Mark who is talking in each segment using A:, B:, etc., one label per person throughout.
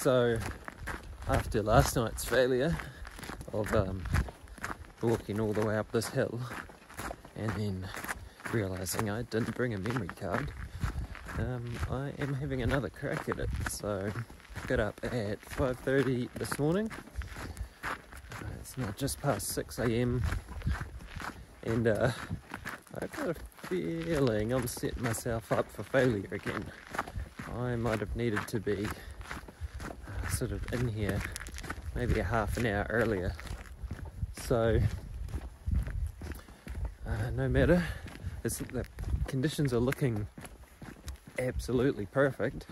A: So after last night's failure of um, walking all the way up this hill and then realizing I didn't bring a memory card, um, I am having another crack at it. So got up at 5.30 this morning. Uh, it's now just past 6 a.m. and uh, I've got a feeling I'm setting myself up for failure again. I might have needed to be sort of in here maybe a half an hour earlier. So, uh, no matter, the conditions are looking absolutely perfect,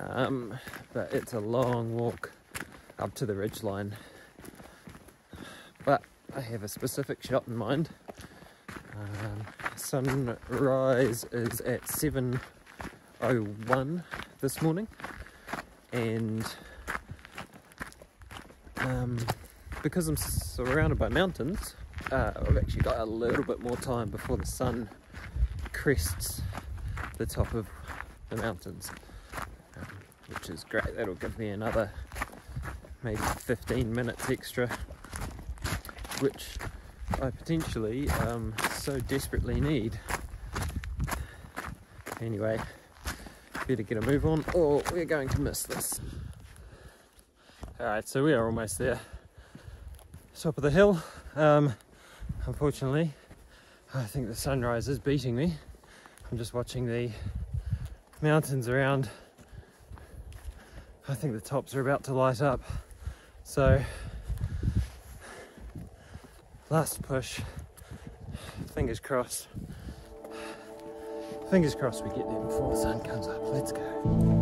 A: um, but it's a long walk up to the ridge line. But I have a specific shot in mind. Um, sunrise is at 7.01 this morning and um, because I'm surrounded by mountains uh, I've actually got a little bit more time before the sun crests the top of the mountains um, which is great that'll give me another maybe 15 minutes extra which I potentially um, so desperately need. Anyway, better get a move on or we're going to miss this. Alright, so we are almost there. Top of the hill. Um, unfortunately, I think the sunrise is beating me. I'm just watching the mountains around. I think the tops are about to light up. So, last push fingers crossed. Fingers crossed we get there before the sun comes up. Let's go.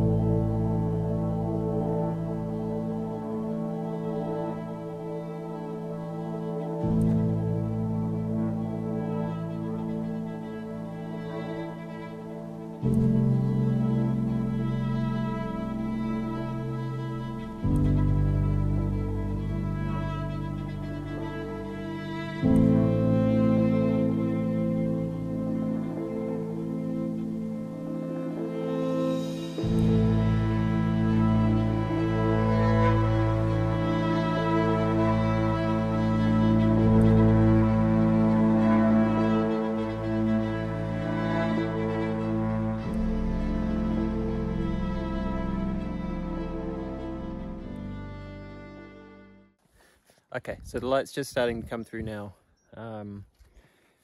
A: Okay, so the light's just starting to come through now um,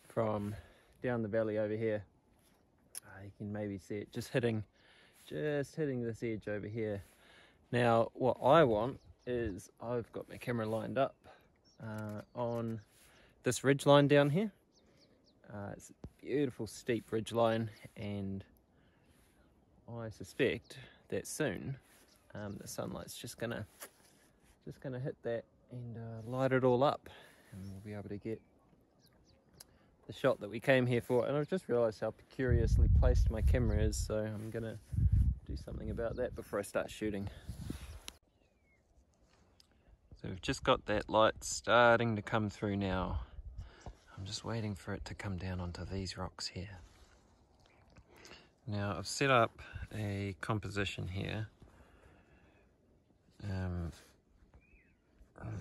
A: from down the valley over here. Uh, you can maybe see it just hitting, just hitting this edge over here. Now, what I want is I've got my camera lined up uh, on this ridge line down here. Uh, it's a beautiful steep ridge line and I suspect that soon um, the sunlight's just gonna just gonna hit that and uh, light it all up and we'll be able to get the shot that we came here for and I've just realized how curiously placed my camera is so I'm gonna do something about that before I start shooting. So we've just got that light starting to come through now. I'm just waiting for it to come down onto these rocks here. Now I've set up a composition here um,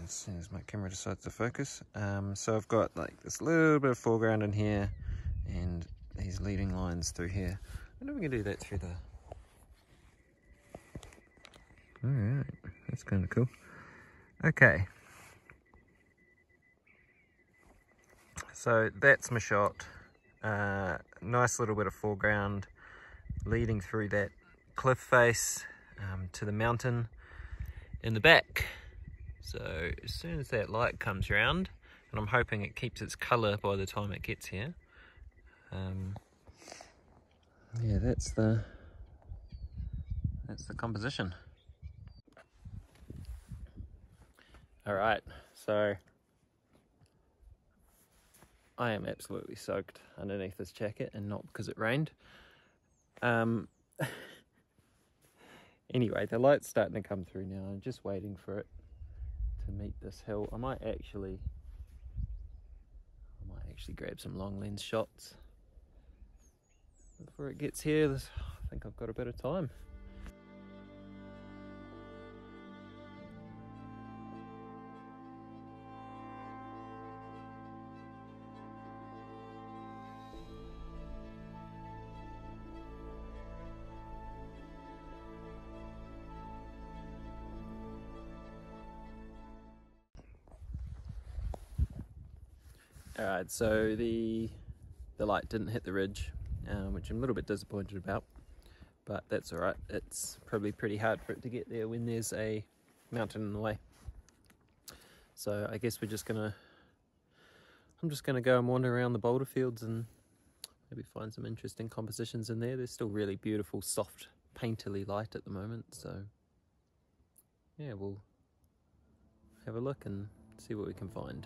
A: as soon as my camera decides to focus. Um, so I've got like this little bit of foreground in here and these leading lines through here. I wonder if we can do that through the... Alright, that's kind of cool. Okay. So that's my shot. Uh, nice little bit of foreground leading through that cliff face um, to the mountain in the back. So as soon as that light comes around, and I'm hoping it keeps its colour by the time it gets here. Um, yeah, that's the that's the composition. All right, so I am absolutely soaked underneath this jacket, and not because it rained. Um, anyway, the light's starting to come through now. I'm just waiting for it to meet this hill. I might actually, I might actually grab some long lens shots before it gets here. I think I've got a bit of time. All right, so the the light didn't hit the ridge, um, which I'm a little bit disappointed about, but that's all right. It's probably pretty hard for it to get there when there's a mountain in the way. So I guess we're just gonna, I'm just gonna go and wander around the boulder fields and maybe find some interesting compositions in there. There's still really beautiful, soft, painterly light at the moment, so yeah, we'll have a look and see what we can find.